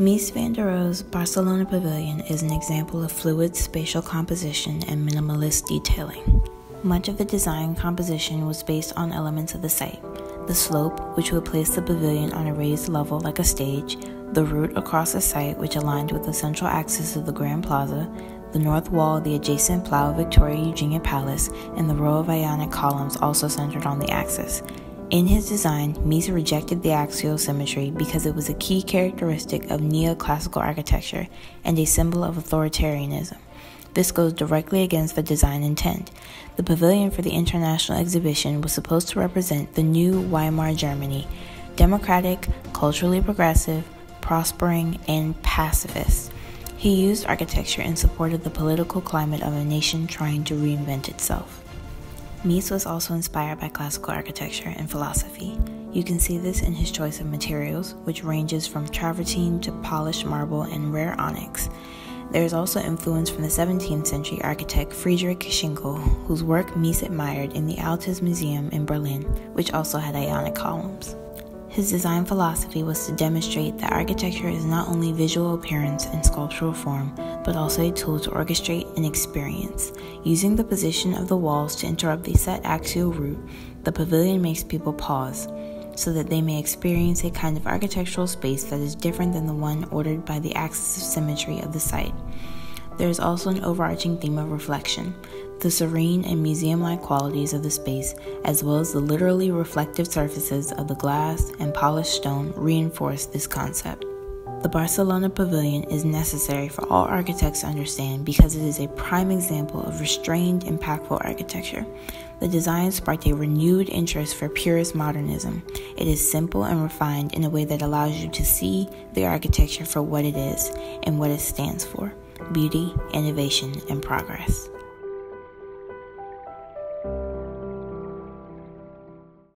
Mies van der Rohe's Barcelona Pavilion is an example of fluid spatial composition and minimalist detailing. Much of the design composition was based on elements of the site the slope, which would place the pavilion on a raised level like a stage, the route across the site, which aligned with the central axis of the Grand Plaza, the north wall of the adjacent Palau Victoria Eugenia Palace, and the row of Ionic columns also centered on the axis. In his design, Mies rejected the axial symmetry because it was a key characteristic of neoclassical architecture and a symbol of authoritarianism. This goes directly against the design intent. The pavilion for the international exhibition was supposed to represent the new Weimar Germany democratic, culturally progressive, prospering, and pacifist. He used architecture in support of the political climate of a nation trying to reinvent itself. Mies was also inspired by classical architecture and philosophy. You can see this in his choice of materials, which ranges from travertine to polished marble and rare onyx. There is also influence from the 17th century architect Friedrich Schinkel, whose work Mies admired in the Altes Museum in Berlin, which also had Ionic columns. His design philosophy was to demonstrate that architecture is not only visual appearance and sculptural form, but also a tool to orchestrate an experience. Using the position of the walls to interrupt the set axial route, the pavilion makes people pause so that they may experience a kind of architectural space that is different than the one ordered by the axis of symmetry of the site. There is also an overarching theme of reflection. The serene and museum like qualities of the space, as well as the literally reflective surfaces of the glass and polished stone, reinforce this concept. The Barcelona Pavilion is necessary for all architects to understand because it is a prime example of restrained, impactful architecture. The design sparked a renewed interest for purist modernism. It is simple and refined in a way that allows you to see the architecture for what it is and what it stands for beauty, innovation, and progress.